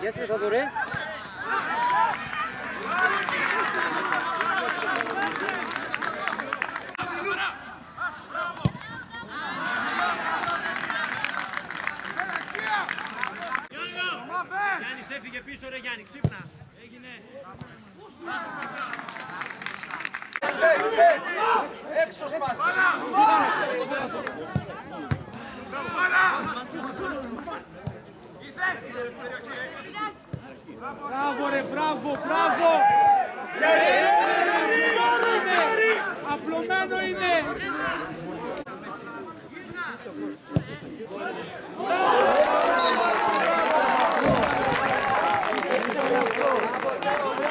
Yes, it's έφυγε πίσω ρε Γιάννη, ξύπνα. Μπράβο ρε, μπράβο, μπράβο! Απλωμένο είναι! Πάμε,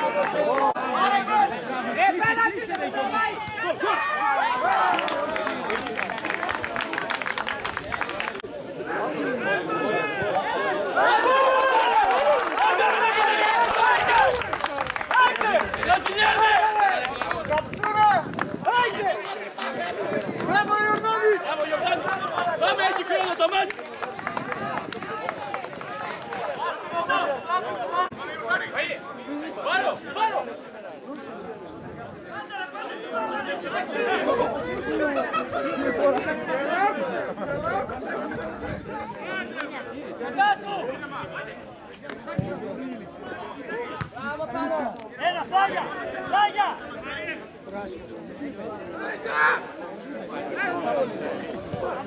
Πάρω, πάρω. Ένα, φάγια, φάγια.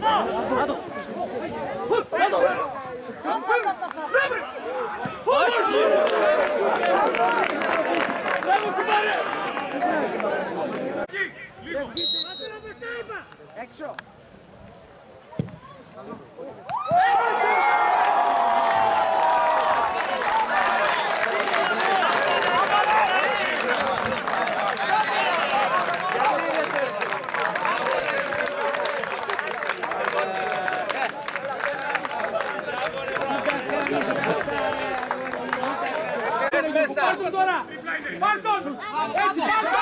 Πάρ' Marton! todo!